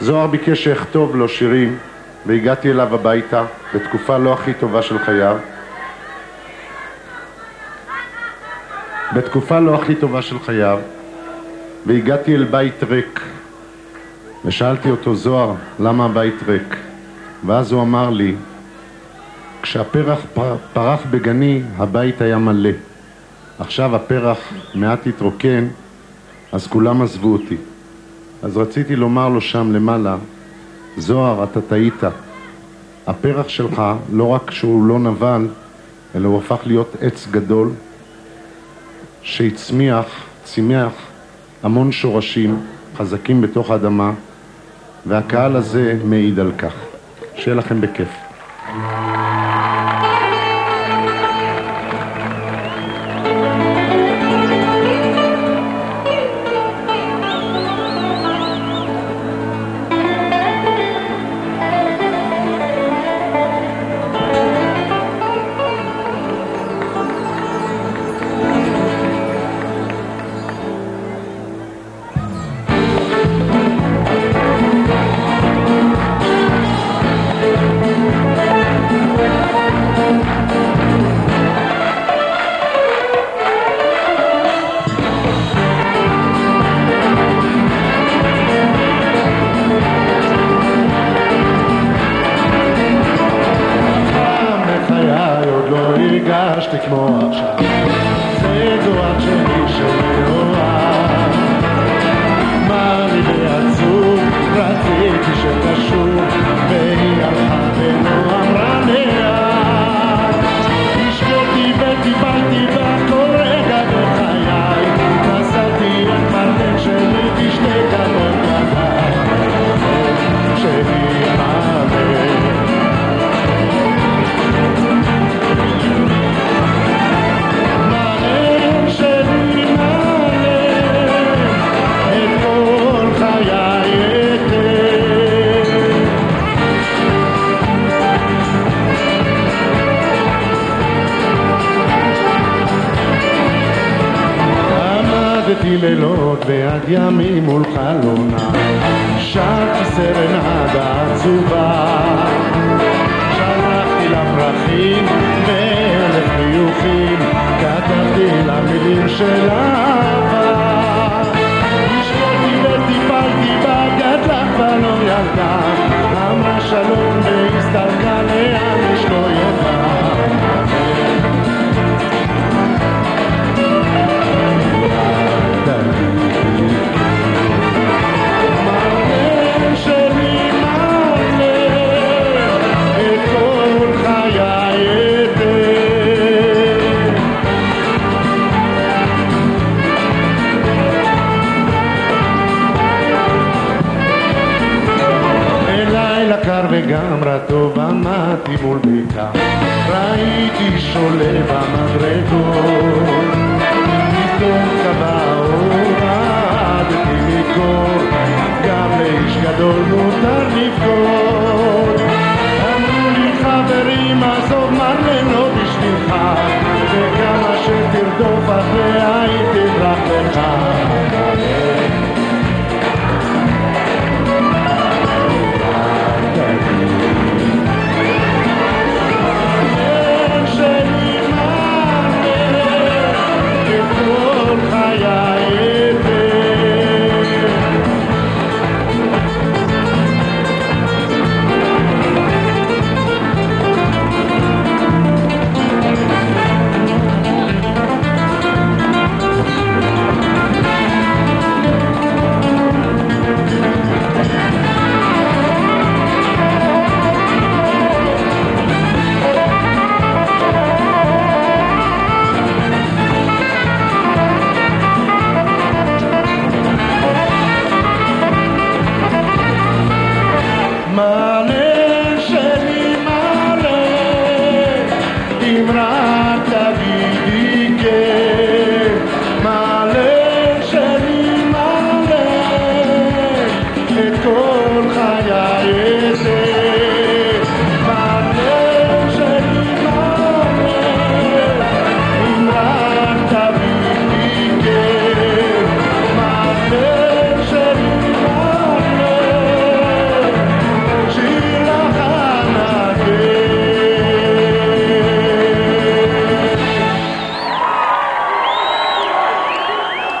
זוהר ביקש שאכתוב לו שירים והגעתי אליו הביתה בתקופה לא הכי טובה של חייו. בתקופה לא הכי טובה של חייו והגעתי אל בית ריק ושאלתי אותו זוהר למה הבית ריק? ואז הוא אמר לי כשהפרח פרח בגני הבית היה מלא. עכשיו הפרח מעט התרוקן אז כולם עזבו אותי אז רציתי לומר לו שם למעלה זוהר אתה טעית הפרח שלך לא רק שהוא לא נבל אלא הוא הפך להיות עץ גדול שהצמיח, צימח המון שורשים חזקים בתוך האדמה והקהל הזה מעיד על כך. שיהיה לכם בכיף. fantastycznie oczach Tego łaczniejsze wioła Mamy wyjazdu, pracy, dzisiaj na szum עבדתי לילות ועד ימים מול חלונה. שרתי סרנדה עצובה שלחתי לה פרחים ואלף חיוכים כתבתי לה מילים של קר וגם רטוב עמדתי מול ביתה. ראיתי שולה במדרגות פתאום קבע האור רעדתי מקור גם לאיש גדול מותר לבכות. אמרו לי חברים עזוב מרלן לא בשבילך. וכמה שתרדוף אחריה מלא